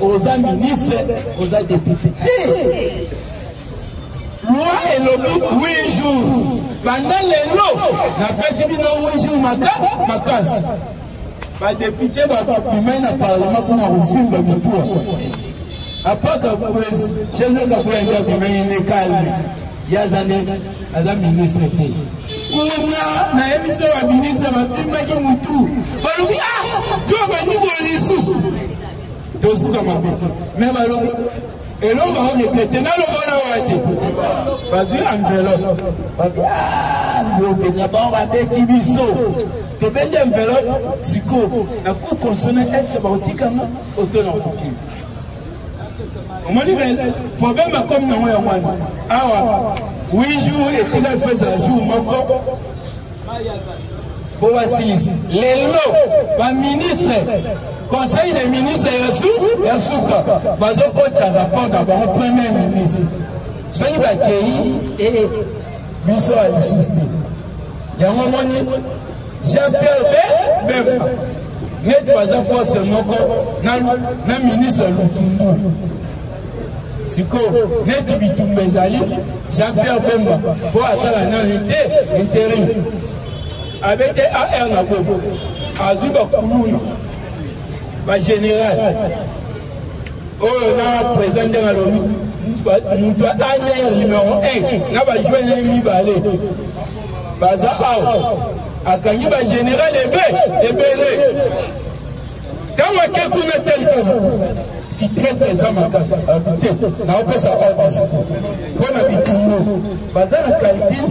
oza ministre oza depute loi elobi wi jour banda lelo napesi bino wi jour makasi badepute babima na parlema mpona kovimba mikuwa apaka kwes chene kaboya nde abimai ne kalme ye aza nde aza ministre te kuna nayebi so baministre bavimbaki motu balobi a ah, to bandiko lisusu tosuka mabe me balobi eloko bakoki te naloba na wati bazwi enveloppe babi nzote na bango babeti biso tobendi enveloppe sikoyo na cour constitutionnel estce bakotikanga oto na koki omoni problème akomi nango yango wana awa 8 jours etika fo ezala jour moko mpo basilisa lelo baministre conseil des ministres ya suka bazokotisa rapport na bango premier ministre soki bakei ee biso ya lisusu te yango moni jean pierre be beba neti baza poste moko na ministre lutumbu siko neti bitumba ezali jean pierre bemba mpo asala nani te interim abete ar na gobo azwi bakuluna bagénéral oyo na président ndenge alobi moto ya aner numero 1 na bajue na ye mibale baza awa akangi bagénéral ebe ebele ntango ake kuna etali kaka kitoko eza makasi abite naopesa bangasi mpo na bitumbu baza na kalkil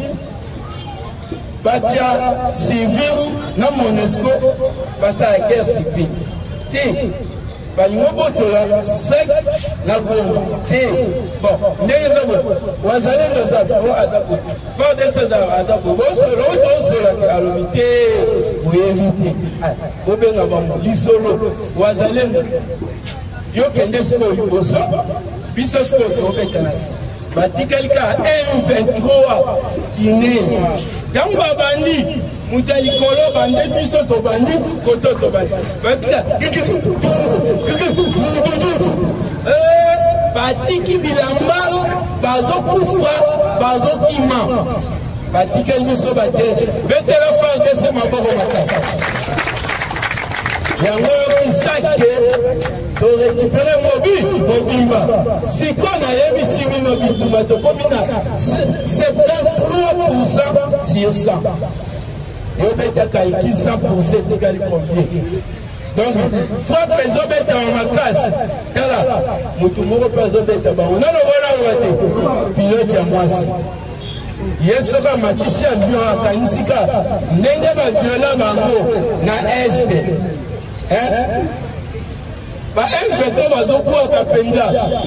batya civil na monesco basala guerre civil te balingo botola sek na goma te bon ndenge eza bo wazalendo aza bo aza bo fardc aza bo bosolo otosolaki alobi te boyebi te bobenga bango lisolo wazalendo yo kende sikoyo liboso biso sikoyo tobeta na nsima batikali kaka m23 tine ntango babandi moto ya likolo bande biso tobandi koto tobandi batika eh, batiki bilamba bazokufa bazokima Batikeli biso bate betela fardc maboko makasi yango yokisake torekipere mobi mobimba siko nayebisi bino bitumba tokomi na 73 sur 100 yobetaka iki 100 etikali combien donc frappe ezobetama makasi tala motu moko mpe azobeta bango nano wana owa te pilote ya mwasi ye soki amatisi avion akanisi ka ndenge baviola bango na este eh? ba mvt bazobwaka mpenza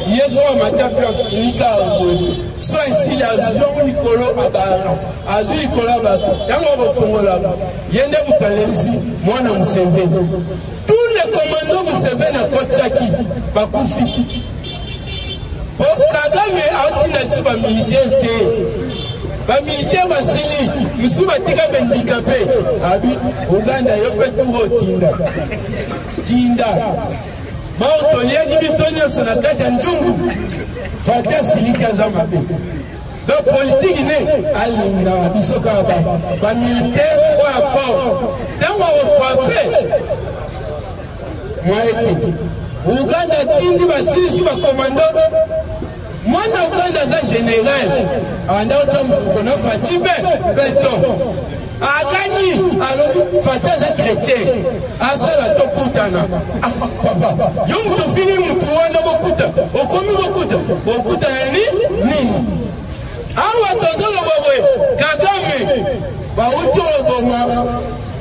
ye soki amati avion afunika boye so esili avion likolo abana azwi likolo ya bato ntango akofungolaka ye nde moto alelisi mwana museveni tous les commando museveni akotisaki bakufi po kagame aotinakisi bamilitaire te bamilitaire basili mosusu batika bandikape abi uganda yo mpe turo otinda tinda bao toliaki biso nyonso na kati ya nzungu fati asiliki aza mabe donc politiki nde alingaka biso kaka bamilitaire oyo ya force ntango akofrape Mwaete. Uganda atindi basilisi bakomando mwana Uganda aza general abanda otya mokuko na fati be beton agani alobi fati aza chrétien asala tokutana ah, papa yo moto ofini motu wana bokuta okomi bokuta bokuta ya nini awa tozoloba boye kagame bauti oboma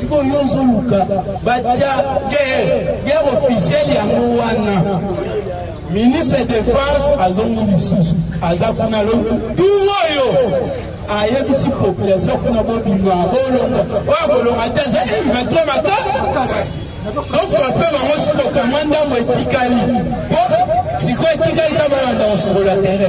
sikoyo yo ozoluka batya guerre guerre officielle yango wana ministre defense azongi lisusu aza kuna longi tuoyo ayebisi population kuna bobima bolonga oyo kolonga te eza invente makasi tofrape bango siko kamwa ndambo etikali po siko etikali ta balanda kosokola tere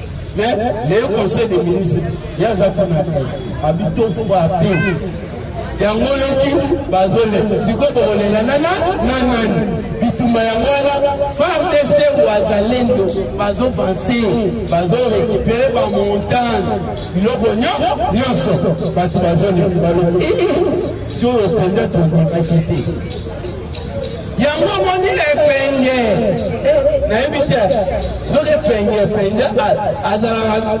Mais le conseil des ministres yaza kuna presse abi to frappe yango yoki bazole sikoyo bokolela nana na nani bitumba yango wana fardc wazalendo bazovanse bazorekipere bamontagne biloko nyonso bato bazoni balobi joyo mpenza tondimaki te yango omoni epenge eh, nayebi te soki epenge epenge azalaka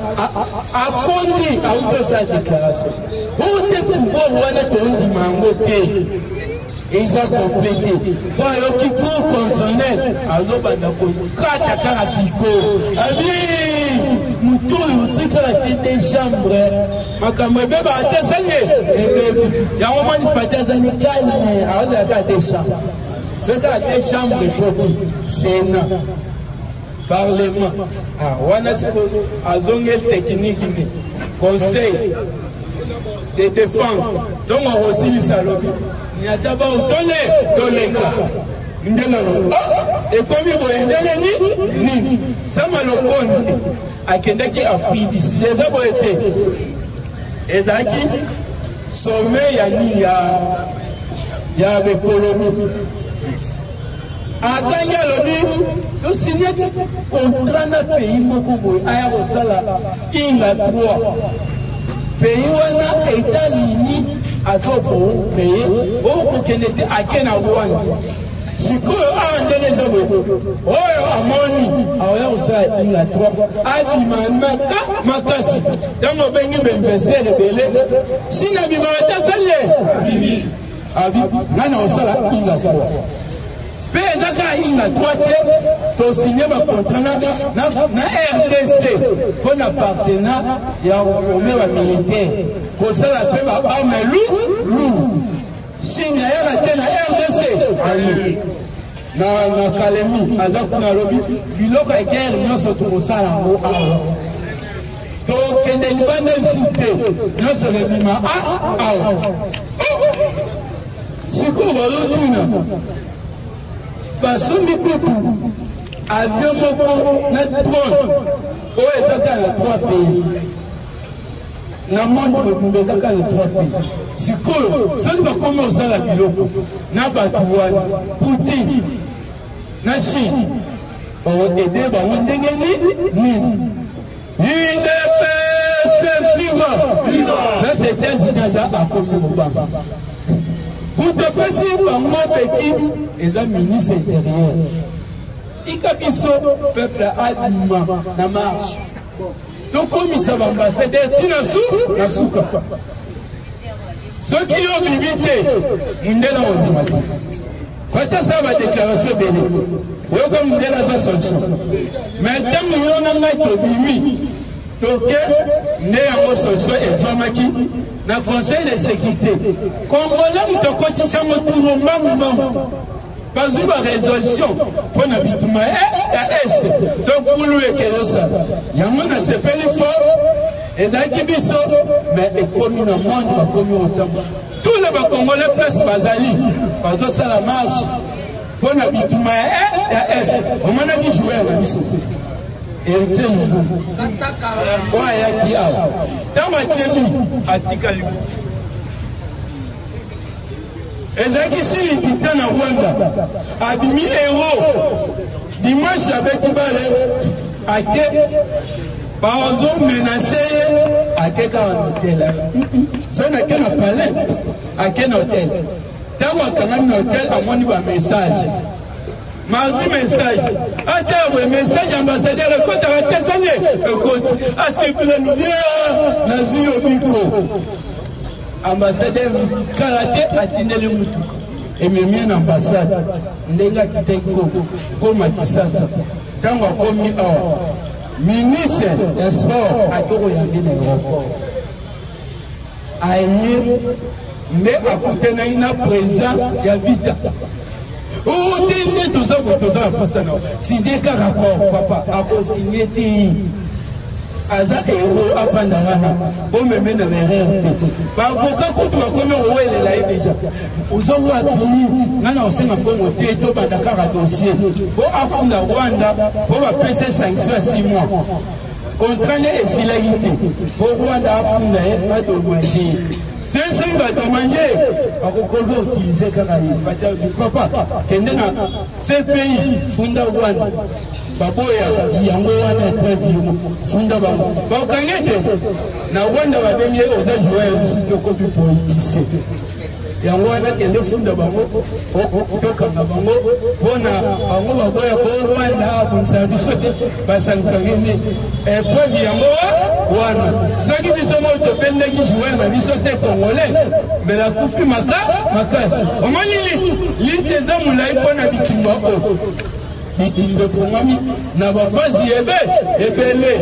akondi auti osala déclaration ote pouvoir wana tondima yango te eza komplete mpo ayoki cour consonnel azobanda kokata kaka sikoyo abi motu oyo otikala te de chambre makambo ebeba ata esenge ebebi yango moni pati azali kalme aozala kaka te chambre soki kaka te chambre ekoti sena parlement ah, wana siko azongeli tekiniki nde conseil de défense ntongo akosilisa lobi ni ata baotole toleka ndenge loba ah, ekomi boye ndenge nini nini sama lokoni akendaki afrique du sud eza boye te ezalaki sommet ya nini ya ya mikolomi atangi alobi tosinyaki kontra na pays moko boye aya kosala inga 3 pays wana etats-unis azokokreye okokende te ake na rwanda sikoyo awa ndenge eza boye oyo amoni aoya kosala inga trop abima maka makasi ntango obengi bainvestere ebele ntina bimaka te asali ye abi ngai na kosala inga trop mpe eza kaka inga trois te tosigne bacontra na rdc mpo na partenat ya koforme bamilitaire kosala mpe baarme lou lou Singa ya la te na RDC. Ayi. Na na Kalemi aza kuna lobi biloko ya guerre nyonso tokosala ngo awa. Tokende libanda lisusu te nyonso ebima awa. Sikoyo bazotuna basombi kutu avion moko na trone oyo ezaka na trois pays na monde mobimba eza kaka le trois pays sikoyo soki bakomi osala biloko na bato wana poutine na chine baoede bango ndenge nini udps viva na setesite aza akomi mobamba kutopesi bango beki eza ministre intérieur tika biso peuple abima na marche tokomisa ba ambassadeur ti na su na suka soki yo bibi te mundela ondima te fati asala badéclaration ebele oyoka mundela aza sanction ma ntango yo na ngai tobimi toke nde yango sanction ezwamaki na conseil de sécurité congolais moto akotisango turu mbangu mbangu bazwi ba resolution mpo na bituma ya est donc kulu ekeyosala yango nasepeli fort ezalaki biso me ekomi na monde bakomi otamba tous le bacongolais place bazali bazosala marche mpo na bituma ya est omonaki joueur na biso héritier nouveau oyo ayaki awa ntango atyebi atikali ezalaki sili dita na rwanda abimi euro dimanche abeti bale ake bazo menase ye ake kaka na hotel sani ake na palais ake na hotel ntango akangami na hotel amoni bamessage malgre message ata boye message ambassadeur ekotaka te sani ekoti asepela nubia nazwi yo biko Ambassadeur karate atindeli mutu ememi ye na ambassade ndenge akitaki koko koma kisasa ntango akomi awa ministre ya sport atokoyangi na aéroport aye nde akutanaki na président ya vita Oh, te nde toza toza na posa na side kaka ko papa akosinye te aza euro afanda wana bomeme na berere te baavoka kutu bakomi owelela ye deja ozongo akii ngai na kosenga mpongo te tobanda kaka dossier mpo afunda rwanda mpo bapesa sanction ya 6 mois contrat nde esilaki te mpo rwanda afunda ye adomaje C'est ça, va te manger. On recouvre utiliser Kanaï. Papa, Kendena, c'est pays, Funda Wan. baboya yango wana epreuve yongo funda bango baokangi ete na rwanda babenge oza joa ya lisito komi politise yango wana kende funda bango tokanga bango mpona bango baboya ko rwanda abundisa biso te basangisa nini eh, preuve yango wana soki biso moko tobendaki joueur na biso te congolais mbela akufi maka makasi omoni liti eza molai mpo na bitumba oyo bitumba efungami na bafazi ebe ebele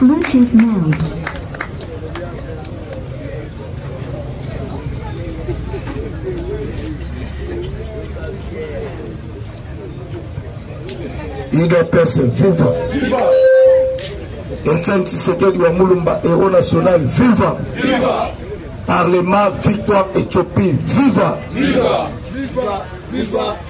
Bluetooth mode. udps viva etienne tshisekedi wa mulumba héros national viva parlement victoire ethiopie viva, viva. viva. viva.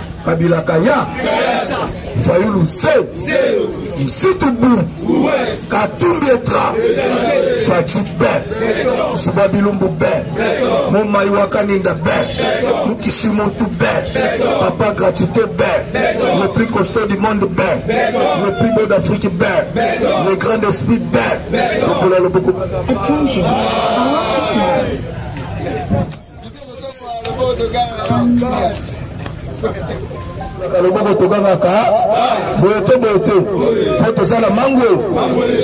Kabila Kaya, Fayulu Zéro, Msitubu, Katumbi Etra, Fatshi Ben, Subabilumbu Ben, Momai Wakaninda Ben, Mukishimutu Ben, Papa Gratuité Ben, le plus costaud du monde Ben, le plus beau d'Afrique Ben, le grand esprit Ben, Tokola Loboko. Attention, all officers. tokangaka loboko tokangaka boye te boye te mpo toza na mango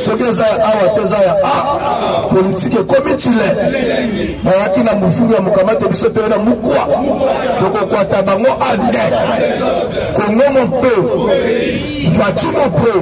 soki eza ya awa te eza ya a politiki ekomi chile bayaki na mofulu ya mokamate biso toye na mokwa tokokwata bango ande kongo mon peu faci mon peu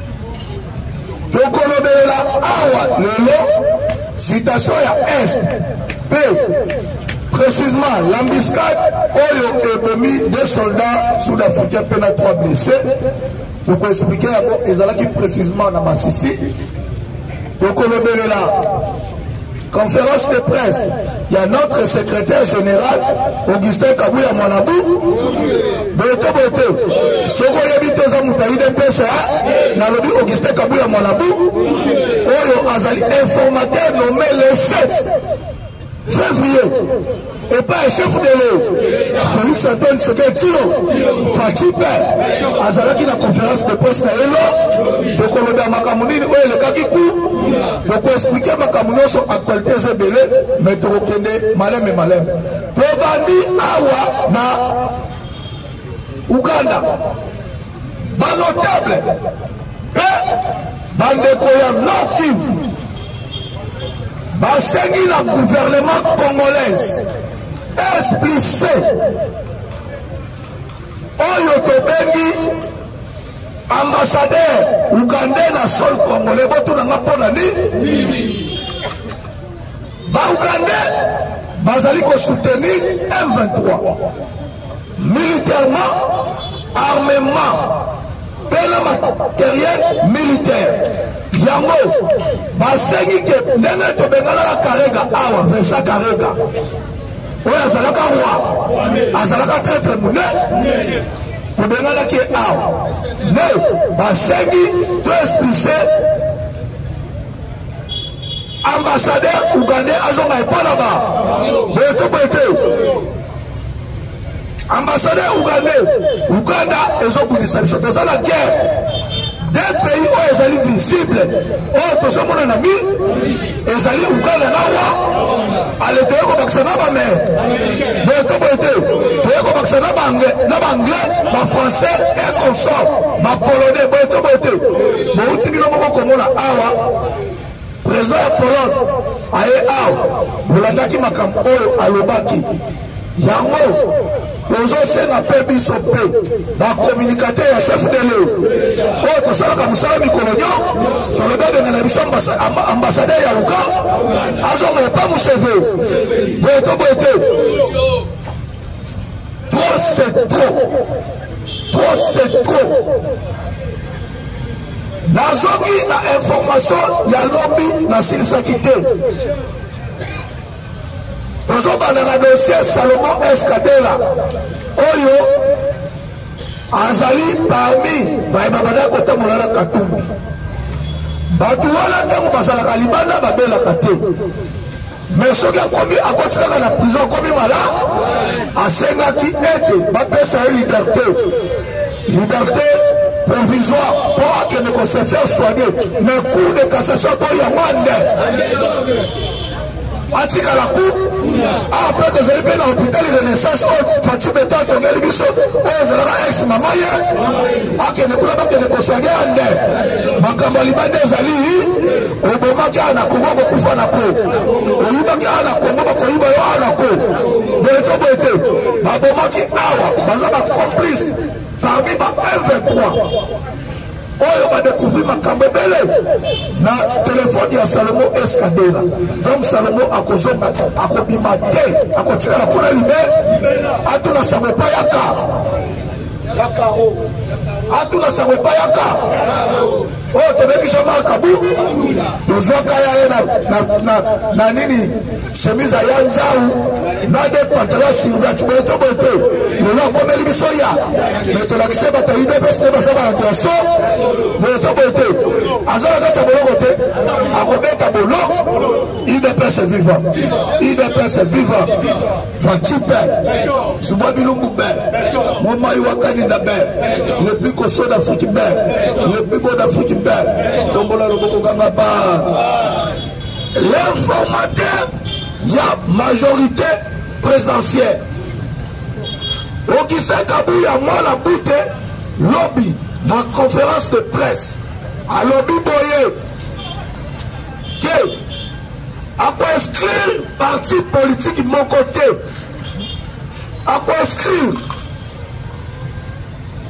tokolobelela awa lelo citation ya est mpe précisément l'embuscade oyo ebomi deux soldats sud-africains mpe na trois blessés tokoexplike yango ezalaki précisément na masisi tokolobelela Conference de presse ya notre secretaire general Augustin Kabuya Mwanabu boyote boyote soki oyebi te oza moto ya udps nalobi Augustin Kabuya Mwanabu oyo azali informateur nommé le 7 février epai ya chef de leo felix antoine seke tino facipe azalaki na conférence de presse na ye lo tokoloba makambo nini oyo elekaki ku tokoexplike makambo nyonso actualité eza ebele mai tokokende maleme maleme tobandi awa na uganda ba notable mpe bandeko ya nord kivu basengi na gouvernement congolaise explice oyo tobengi ambassadeur ougandais na sol congolais botuna nga mpo na nini Ba Ougandais bazali ko soutenir M23 militairement, armement mpe na materiel militaire. Yango basengi ke ndenge tobenganaka Karega awa Vincent Karega oyo azalaka roi azalaka traitre monene tobenganaki ye awa nde basengi to explice Ambassadeur ougandais azonga epa na ba boye to boye te ambassadeur ougandais uganda ezobundisa biso toza na guerre de pays oyo ezali visible oyo tozomona na mi ezali uganda na wa ale toye kobakisa na bamere boye to boye te toye kobakisa na banglais bafrançais e consort bapolonais boye to boye te bouti bino moko komona awa president ya pologne aye awa bolandaki makambo oyo alobaki yango tozosenga mpe biso mpe bakominikater ya chef de leo oyo tosalaka mosala mikolo nyo tolobi abenga na biso ambasadeur ya uka azonga epa museveni boye to boye te Trop c'est trop. Trop c'est trop. nazongi na information ya lobi nasilisaki te tozobanda na dossier salomon escadela oyo azali parmi baye babanda kotambola na katumbi bato wana ntango bazalaka libanda babelaka te mais soki akomi akoti kaka na prison akomi malamu asengaki ete bapesa ye liberté liberté provisoire mpo akende kosefer soigne mais cour de cassation mpo yango ande atikala ku awa mpe tozali mpe na hôpital renaissance oyo faci beto atongeli biso oyo ezalaka ex mama ye akende kuna bakende kosoigne ande makambo ya libanda ezali obomaki awa na kongo okokufa na ko oyibaki awa na kongo bakoyiba yo awa na ko boye to boye te babomaki awa baza bacomplice parmi ba 123 oyo badekouvri makambo ebele na telefone ya salomo eskadela donc salomo akozonga akobima te akotikala kuna libe atuna sango epai yaka atuna sango epai yaka oyo tobebisa makabu tozwaka ya ye na nini chemise ya nzau na de pantala singati boye to boye te lelo akomeli biso ya me tolakisa bato ya udps nde baza bato ya so boye to boye te aza na kati ya boloko te akobeta boloko udps vivant udps vivant Fatshi Ben, Subadi Lumbu Ben, Momayi Wakaninda Ben, le plus costaud d'Afrique Ben, le plus beau d'Afrique Ben, Tombola Loboko Ganga Baz. L'informateur, il y a majorité présidentielle. Augustin Kabuya, moi la boute, lobby, ma conférence de presse, à lobby boyer, que akoinscrire parti politiki moko te akoinscrire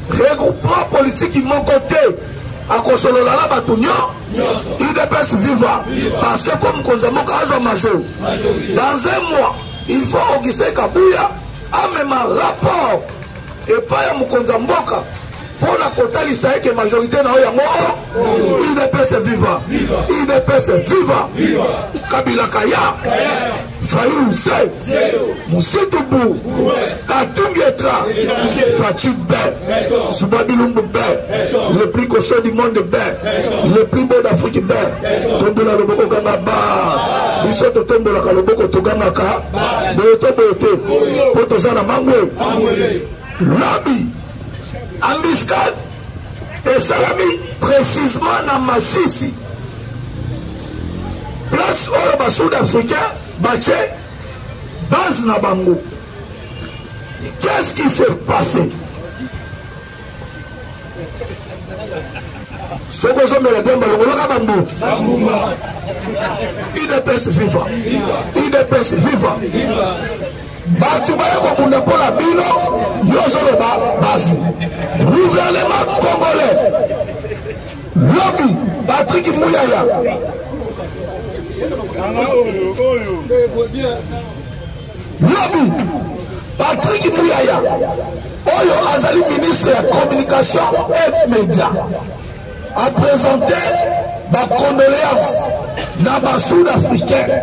regroupement politiki moko te akosolola na bato nyonso udps viva parce que comme mokonzi ya mboka azwa major dans un mois il faut augustin kabuya amema rapport epai ya mokonzi ya mboka mpo na kotalisa ye ke majorité na yo yango o udps viva udps viva kabila kaya fayulu se musitu bu katumbi etra faci be suba bilumbu be le plus costaud du monde be le plus beau d'afrique be tombola loboko kanga ba biso totombolaka loboko togangaka boye to boye te mpo toza na mangwe lobi Embuscade esalami precisement na Masisi place oyo ba sud africain batie base na bango qu'est-ce qui s'est passé soki ozomela demba longolaka bambu udps viva udps viva Batu baye kobunda mpo na bino, yo ozoloba bazu. Gouvernement congolais, lobi Patrick Muyaya. Lobi Patrick Muyaya, oyo azali ministre ya communication et media. a presente ba condoléances na ba sud africains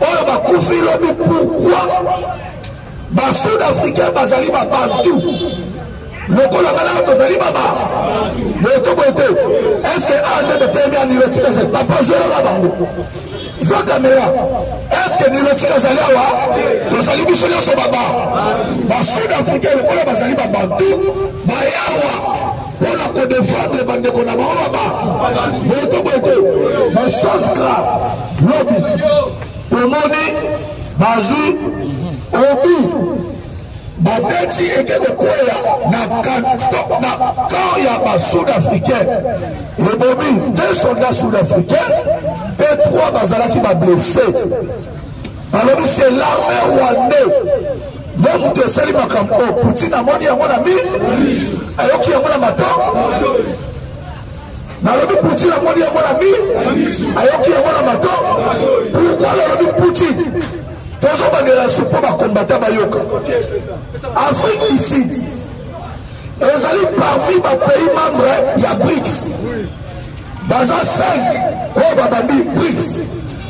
oyo bakufi lobi pourquoi ba sud africains bazali ba bantu lokola nga nao tozali baba boye to boye te est ce que awa nde totelemi ya nilo tika ezali papa zwelaka bango zwa kamera est ce que nilo tika ezali awa tozali biso nyonso baba ba sud africain lokola bazali babantu bayawa mpo na kodefendre bandeko na bango baba boye to boye te ba chose grave lobi tomoni bazwi obi babeti eke kokwela na camp ya basud africain ebomi deux soldats sud africain mpe trois bazalaki bablesse balobi se l'arme rwandais Nde moto esali makambo oyo Poutine amoni yango na mi ayoki yango na mato nalobi Poutine amoni yango na mi ayoki yango na mato pourkoi nalobi Poutine tozobandela su mpo bakombata bayoka afrique du sud ezali parmi bapays membre ya brics baza 5 oyo babandi brics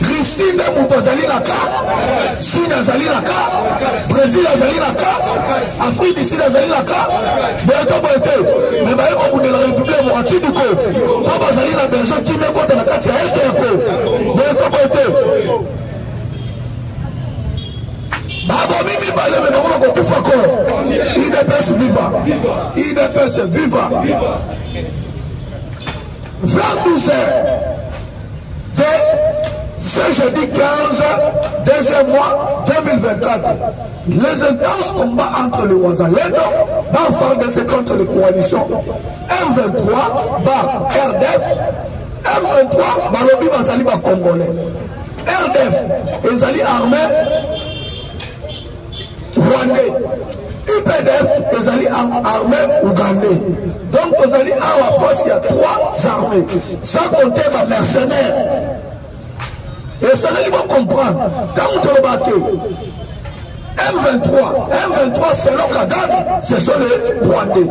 Russie nde moto azali na ka Chine azali na ka Brésil azali na ka Afrique du Sud azali na ka boye to boye te me baye kobundela république demokratiki du Congo mpo bazali na besoin kimia ekota na kati ya este ya Congo boye to boye te babomi mibale me bango bakokufa ko idps viva idps viva 22 heures ce jeudi 15, deuxième mois 2024, les intenses combats entre les Wazalendo, par FARDC contre les coalitions M23, par RDF, M23, Balobi Bazali Congolais, RDF, Ezali armée rwandais updf ezali armé ougandais donc tozali awa face ya trois armées sans compter ba mercenaire esaleli bocomprendre ntango toloba te m23 m23 selon kagame ce sont les rwandais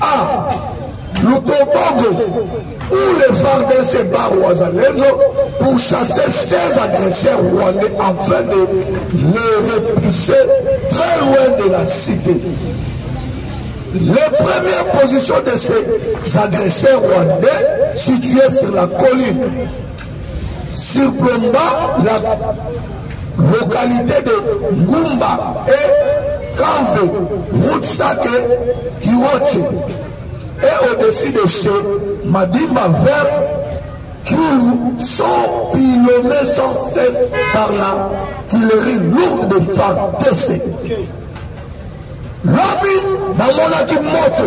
à Lukobongo, où les Vardes se barrent aux pour chasser 16 agresseurs rwandais afin de les repousser très loin de la cité. Les premières positions de ces agresseurs rwandais situés sur la colline surplombant la localité de Ngumba et Kambe, Rutsake, Kiroche et au-dessus de chez Madimba vers Kiru sont pilonnés sans cesse par la tuilerie lourde de Fardessé. wapi bamonaki moto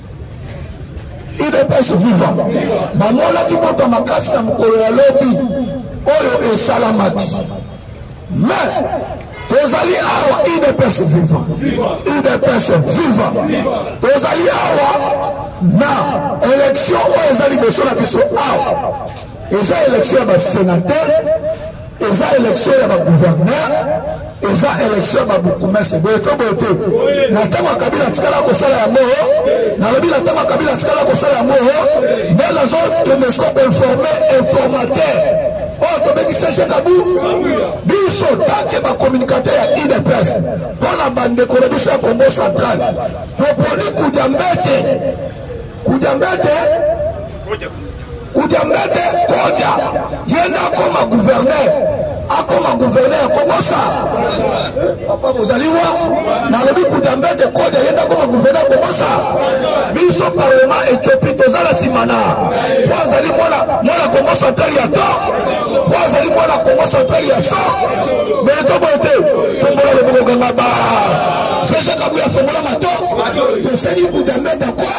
udps viva bamonaki kota makasi na mokolo ya lobi oyo esalamaki mais tozali awa udps viva udps viva tozali awa na elektio oyo eza liboso na biso awa eza elektio ya basenatere eza election ya bagouverneur eza election ya babukumese boye to boye te na ntango ya kabila atikala kosala yango nalobi na ntango ya kabila atikala kosala yango nde nazokende soko koinforme informateur oyo tobengi sese kabu biso tanke bacommunicateur ya udps mpo na bandeko na biso ya congo central toponi kudya mbete kudya mbete Kujambete koja yende akoma gouverneur akoma gouverneur kokosa eh, papa bozali wa nalobi kujambete koja yende akoma gouverneur kokosa biso parlema etiopi toza na nsima na po azali mwana mwana kongo central ya to po azali mwana kongo central ya so beto boye te tombola lobokokanga ba sesakabuya fongola mato tosali kujambete koja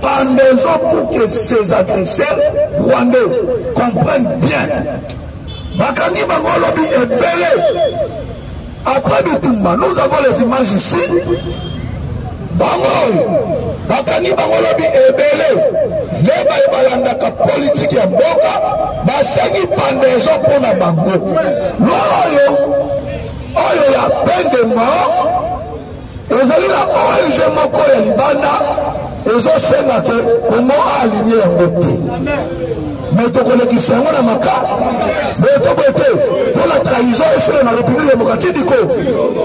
Pendaison pour que ses adversaires rwandais comprennent bien. Bakangi bango lobi ebele. Après Bitumba, nous avons les images ici. Bango, bakangi bango lobi ebele. nde baye balandaka politiki ya mboka basengi pandezo mpo na bango lwa oyo oyo ya pende mort Ezali na ONG moko ya libanda ezosenga ke Congo alinye yango te me tokolekisa yango na maka boye to boye te mpo na trahison esila na république démocratique du congo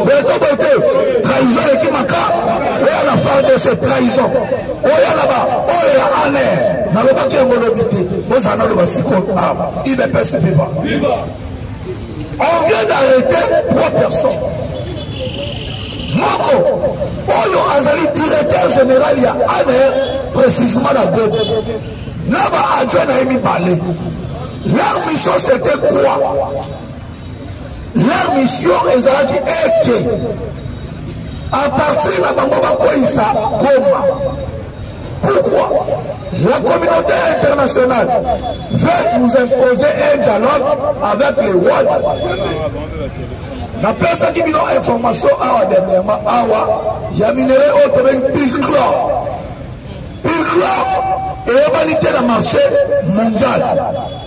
boye to boye te trahison eleki maka oya na fardc trahison oya na ba oyo ya aner nalobaki yango lobi te ozala naloba sikoyo awa idps viva On vient d'arrêter trois personnes. Moko, oyo azali directeur général ya ANR, précisément na Gobe. Na ba adjoint na ye mibale. Leur mission c'était quoi? Leur mission ezalaki ete à partir na bango bakweyisa Goma. Pourquoi la communauté internationale veut nous imposer un dialogue avec les Rwandais napesaki bino information awa dernièrement awa ya minere oyo tobengi pilclor pilclor eyebani te na marché mondial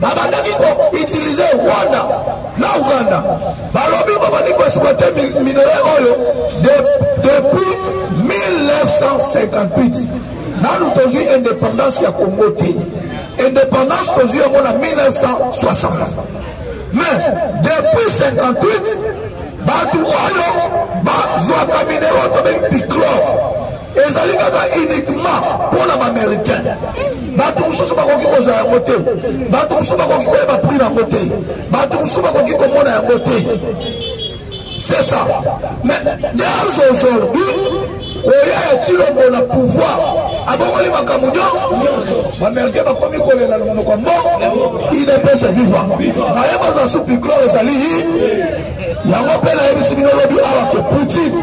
babandaki ko utiliser Rwanda na Uganda balobi babandi ko exploiter minerai oyo depuis 1958 nanu tozwi indépendance ya Congo te indépendance tozwi yango na 1960 mais depuis 58 bato oyo bazwaka minero tobengi piclore ezali kaka uniquement mpo na baaméricain bato mosusu bakoki kozwa yango te bato mosusu bakoki koyeba prix yango te bato mosusu bakoki komona yango te c'est ça mais dans aujourd'hui oya ya cilombo na pouvoir abongoli makambo nyonso baaméricain bakomi kolela na monoko ya mbongo idps viva naye bazwa su piclor ezali yango mpe nayebisi bino lobi awa ke poutine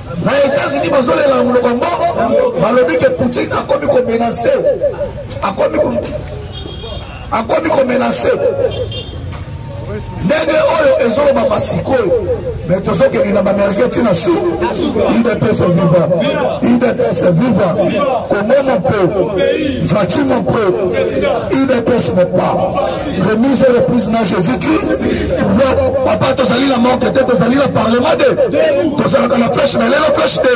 Na Etats-Unis bazolela na monoko ya mbongo, balobi ke Poutine akomi komenase, akomi akomi komenase ndenge oyo ezolobama sikoyo me tozokende na bamerge ntina su udps viva udps viva congo mon peu vati mon peu udps mon pas remise et reprise na jésus christ pouvoir papa tozali na manque te tozali na parlement de tozalaka na flèche na elela flèche de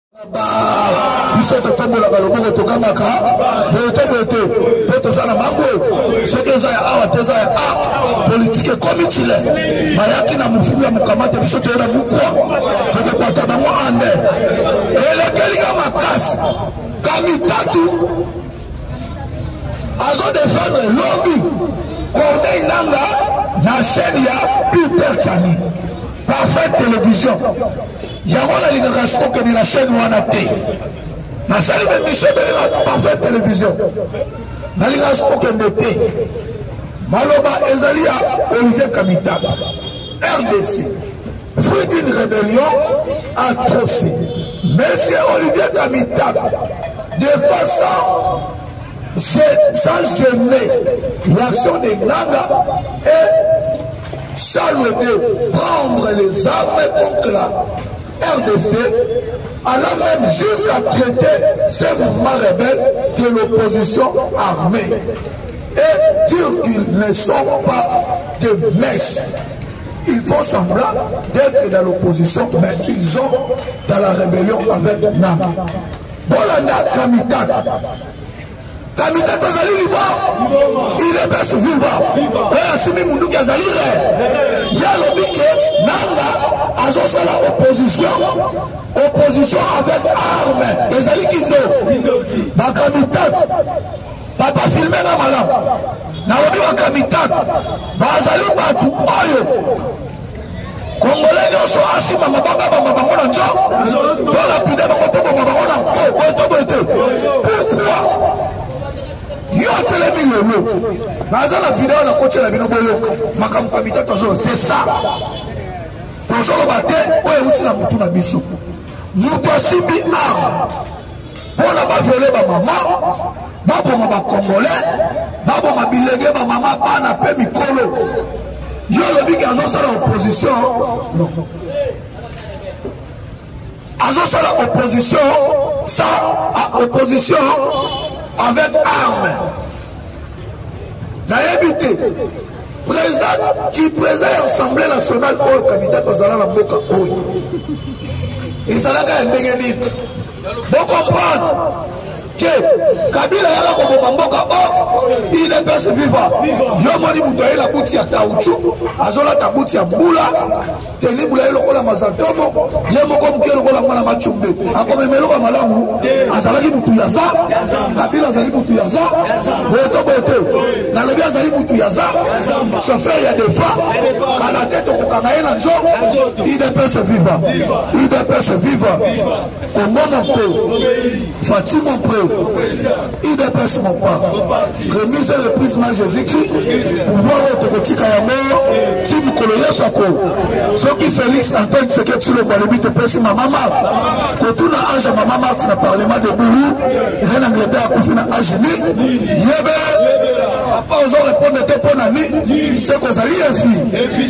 biso totombolaka loboko togangaka boye te boye te mpo toza na mango soki eza ya awa te eza ya a politike ekomi chile bayaki na mofumu ya mokamate biso toye na mokwa tokokwata bango ande elekelinga makasi kamitatu azodefendre lobi corneille nanga na chaîne ya peter chani parfait télévision Yango nalingaka soko kende na chaîne wana te. Nasali ba mission ebele na parfait télévision. Nalingaka soko kende te. Maloba ezali ya Olivier Kamitaba. RDC. Fruit d'une rébellion atroce. Monsieur Olivier Kamitaba. De façon sans gêner l'action des Nanga et Charles de prendre les armes contre la RDC, la même jusqu'à traiter ces mouvements rebelles de l'opposition armée et dire qu'ils ne sont pas de mèche. Ils font semblant d'être dans l'opposition, mais ils sont dans la rébellion avec Nam. Bolanda Kamitat. Kamitat azali libo. Il est best vivant. Oyo asimi munduki azali re. Ye alobi ke nanga azosala opposition opposition avec arme ezali kindo bakamitat papa filme nga malamu nalobi bakamitat bazali bato oyo kongole nyonso asima mabanga bamba bango na nzo tolapide bango toboma bango na nko boye to boye te pourkua yo otelemi lelo naza na video nakotyela bino boyoka makambo kamita tozo c'est ça tozoloba te oyo euti na motu na biso moto asimbi arme mpona baviole bamama baboma bakongole baboma bilenge bamama bana mpe mikolo yo olobiki azosala opposition non azosala opposition sans ah, opposition avec arme nayebi te président ki président ya assemblée nationale oyo kandidate azala na mboka oyo ezalaka ya ndenge nini Bo comprendre que Kabila yaka koboma mboka o oh, il est pesi viva yo moni moto aye na buti ya caoutchouc azolata buti ya mbula teni mbula ye lokola mazatomo ye moko moke lokola mwana macumbe akomema eloko ya malamu azalaki motu ya za kabila azali motu ya za boye to boye te nalobi azali motu ya za chauffeur ya defa kala te tokokanga ye na nzongo idps viva idps viva Congo mon pro, Fatih mon pro, IDPS mon pas, remise et reprise na Jésus-Christ, pouvoir oyo tokotika yango ti mokolo yesu ako soki félix antoine tseke tshilombo alobi topesi mama mak kotuna age ya mama mak na parlement de bulu eza na angleterre akufi na age ni yebe papa ozo repondre te mpo na ni se kozali efi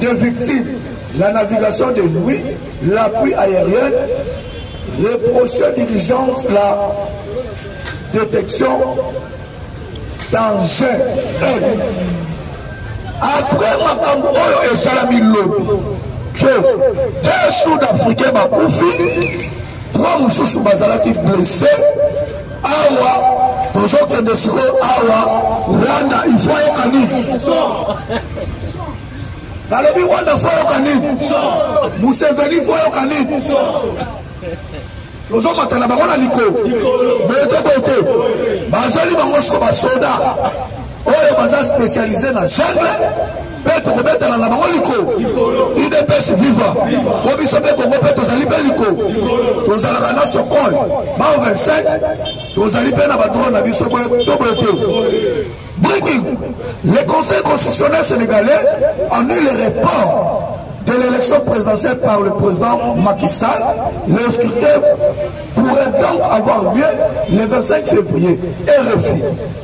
Des victimes, la navigation de nuit, l'appui aérien, reprocher d'urgence la détection d'engins. Après makambo oyo esalami lobi que deux sud-africains bakufi trois mosusu bazalaki blessés Awa tozokende sikoyo awa Rwanda ifo ayoka nini? Nalobi Rwanda ifo ayoka nini? Museveni ifo ayoka nini? tozomata na bango na likolo boye te boye te bazali bango siko basoda oyo baza spécialise na jungle mpe tokobetana na bango liko udps viva po biso mpe kongo mpe tozali mpe liko tozalaka na sokol bao 25 tozali mpe na badrone na biso boye to boye te breaking le conseil constitutionnel sénégalais annule le report de l'élection présidentielle par le président Macky Sall, le scrutin pourrait donc avoir lieu le 25 février. RFI.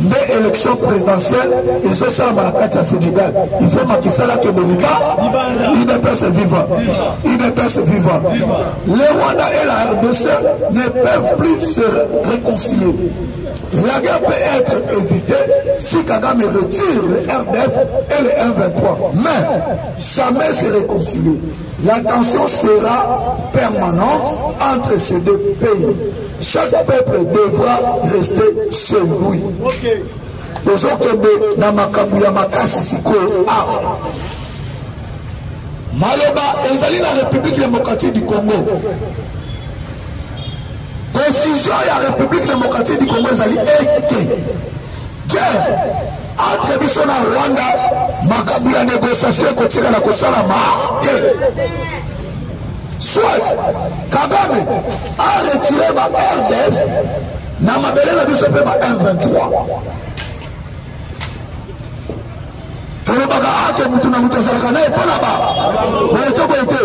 nde election presidentielle ezosalama na kati ya senegal il faut makisala akende liba udps viva udps viva le rwanda et la rdc ne peuvent plus se réconcilier La guerre peut être évitée si Kagame retire le RDF et le 123. Mais jamais se réconcilier. La tension sera permanente entre ces deux pays. Chaque peuple devra rester chez lui. Okay. tozokende na makambo ya makasi sikoyo awa ah. maloba ezali na république démocratique du congo constitution ya république démocratique du congo ezali ete Guerre entre biso na Rwanda, makambo ya negociation ekotikala kosalama te. soit kagame aretire ba rdf na mabele na biso mpe ba m23 tolobaka ake motu na motu azalaka na epo na ba boyete boye te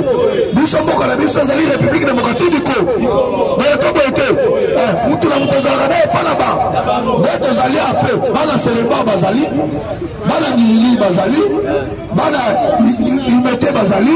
biso mboka na biso ezali république démocratique du congo boyete boye te motu eh, na motu azalaka na epo na ba nde tozali ape bana selemba bazali bana ngilili bazali bana imete bazali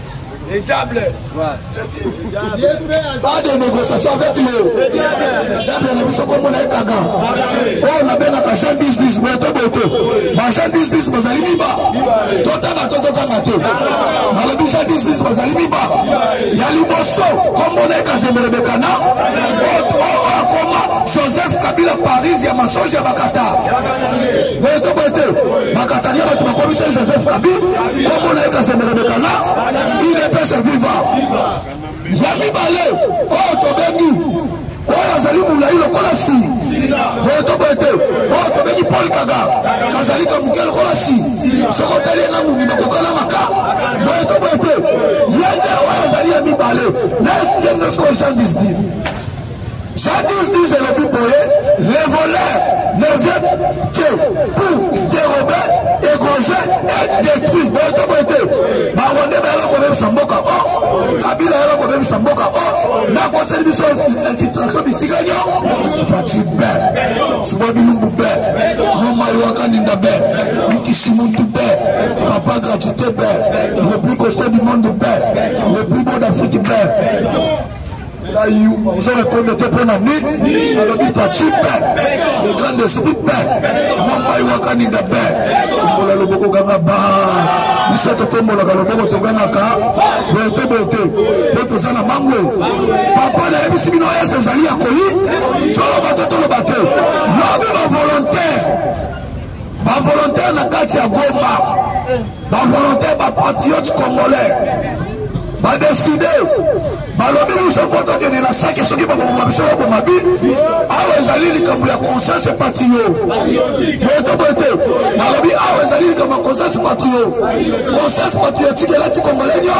Le diable. Pas de négociation avec le diable na biso kombo na ye kaka oyo nabengaka jean 10 boye to boye te bajean 10 bozali miba totanga to totanga te nalobi jean 10 bozali miba ya liboso kombo na ye kazemerebekana akoma joseph kabila paris ya masoji ya bakata boye to boye te bakatani ya bato bakomisa joseph kabila kombo na ye kasembeka mekana udps viva ya mibale oyo tobengi oyo azali molai lokola si boye to boye te oyo tobengi paul kaga kazali ka moke lokola si soki otali ye na ngungi bakokana maka boye to boye te ye nde oyo azali ya mibale na fpmsco jean 19 Jean 12 12 elobi boye les voleurs ne viennent que pour dérober égranger et détruire boye to boye te barwande bayaka kobebisa mboka o oh, kabila ayaka kobebisa mboka o oh, nakotyeli biso infiltration bisika nyongo fati be suba bilumbu be momayuakaninda be mikisimuntu be papa gratuité be le plus costaud du monde be le plus beau d'afrique be Oza yuma, oza rekonde te mpo na nini? Alobi ta chipe, le grand esprit pe, mama iwakaninga be, tombola loboko kanga ba, biso totombolaka loboko togangaka boye te boye te, mpo toza na mangwe. Papa nayebisi bino este ezali ya koyi, toloba te toloba te, lobi bavolontaire, bavolontaire na kati ya Goma. ba volontaire ba patriote congolais ba decide balobi biso mpo tokende na sake soki bakoboma biso baboma bi awa ezali likambo ya conscience patrio boyete boye te balobi awa ezali likambo ya conscience patrio conscience patriotique elati congolais nio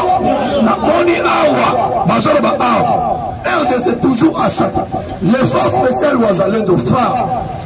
namoni awa bazoloba awa rdc toujours asaka l'effort spécial wazalendo phare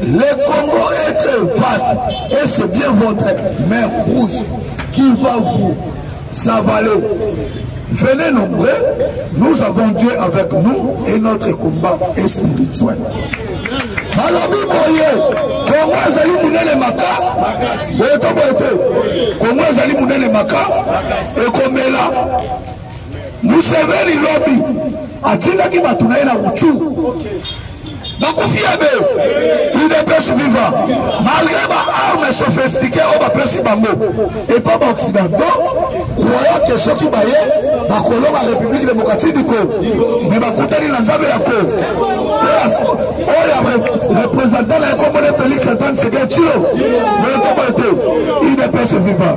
Le Congo est très vaste et c'est bien votre mère rouge qui va vous s'avaler. Venez nombreux, nous avons Dieu avec nous et notre combat est spirituel. balobi boye kongo ezali monene maka boye to boye te kongo ezali monene maka ekomela museveni lobi atindaki bato na ye na rucu bakufi ebe udps viva malgré ba arme sophistiqué oyo bapesi bango epa baoccidentaux croyant ke soki baye bakolonga république démocratique du congo me bakutani na nzambe ya congo oyo représentant na ye komone félix antoine seketio me ekoboye te udps viva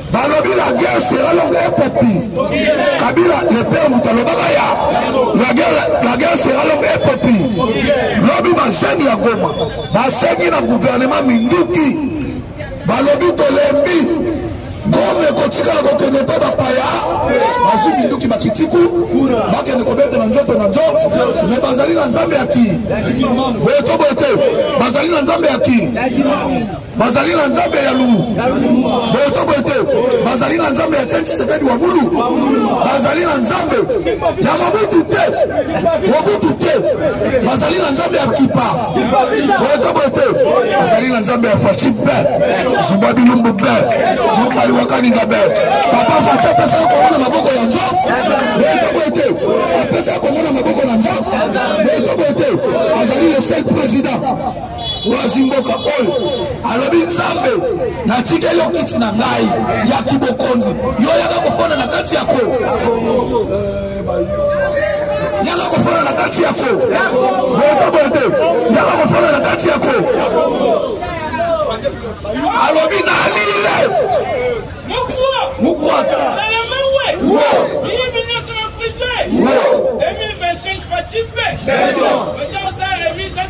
balobi la guerre sera longue et popi kabila le père moto alobaka ya la guerre la guerre sera longue et popi lobi bajeune ya goma basengi na gouvernement minduki balobi tolembi goma ekotikala kokende mpe bapaya bazwi minduki bakitiku bakende kobeta na nzoto na nzo me bazali na nzambe ya ki boye to boye te bazali na nzambe ya ki Bazali na nzambe ya lumu boye to boye te bazali na nzambe ya chen tshisekedi wa bulu bazali na nzambe ya mobutu te mobutu te bazali na nzambe ya kipa boye to boye te bazali na nzambe ya faci be zuba bilumbu be mokai wakaninga be papa faci apesaka kongo na maboko ya nzo boye to boye te apesaka kongo na maboko na nzo boye to boye te azali le seul président Wazi mboka oyo alobi nzambe natikeli yo kiti na ngai ya kibokonzi yo yaka kofanda na kati ya ko yaka kofanda na kati ya ko boyoto boyo te yaka kofanda na kati ya ko alobi nalile mukwata Wow. 2025 Fatih Bey.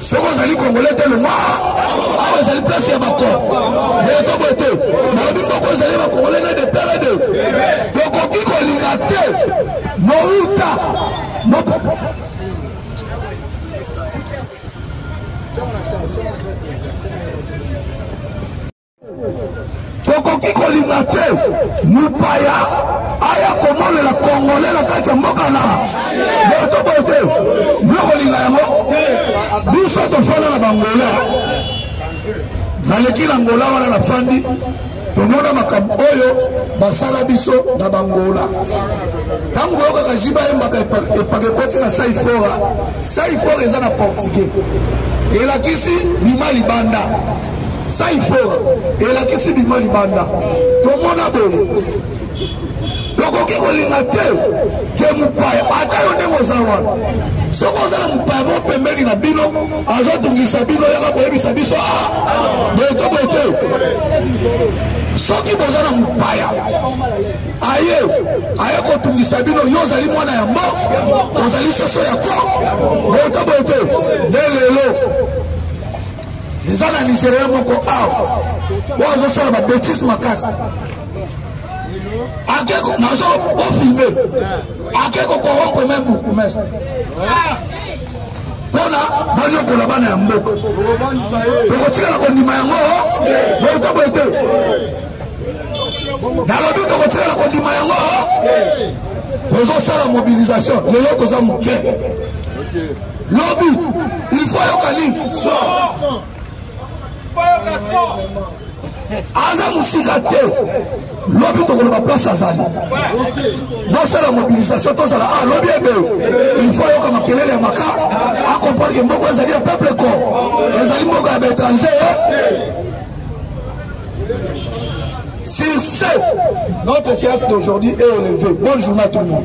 soki ozali congolais te longwa awa ezali place ya bako boye to boye te nalobi mboko ezali bacongolais na de pere de tokoki kolinga te mouta tokoki kolinga te mopaya aya komonela kongole na kati ya mboka na boto boye te nde kolinga yango biso tofanda na bangola naleki na ngola wana nafandi tomona makambo oyo basala biso na bangola ntango koyokaka jiba yembaka epaka ekoti na saifora saifora eza na portugais elakisi bima libanda Saifora elakisi bima libanda tomona boye tokoki kolinga te ke mopaya ata yo ndenge oza wana soki oza na mopaya moko pembeni na bino azotungisa bino yaka koyebisa biso a ah, boye to boye te soki boza na mopaya aye aye kotungisa bino yo ozali mwana ya mbo ozali soso ya ko boye to boye te nde lelo eza na nigeria moko awa oyo azosala babetise makasi ake nazo bofilme ake kokorompre meme bourgmestre mpona banyokola bana ya mboka tokotikala kondima yango boyete boye te nalobi tokotikala kondima yango tozosala mobilisation lelo toza moke Lobi, il faut yoka nini? Son. Il faut yoka son. aza mosika te lobi tokoloba place azali bosala mobilisation tozala a ah, lobi ebeo ilfo ayoka makelele ya maka akomprendre ke mboka ezali ya peuple ko ezali mboka ya baétranger eh? sur ce notre séance d'aujourd'hui est élevée bonne journée à tout le monde